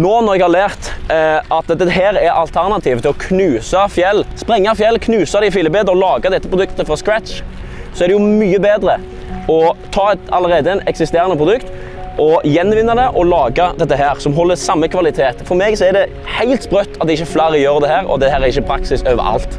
Nå når jeg har lært eh, at dette her er alternativet til å knuse fjell, sprenge fjell, knuse det i filebed og lage dette produktet fra scratch, så er det jo mye bedre å ta et allerede en eksisterende produkt og gjenvinne det og lage dette her, som holder samme kvalitet. For meg så er det helt sprøtt at ikke flere gjør det her, og det her er ikke praksis overalt.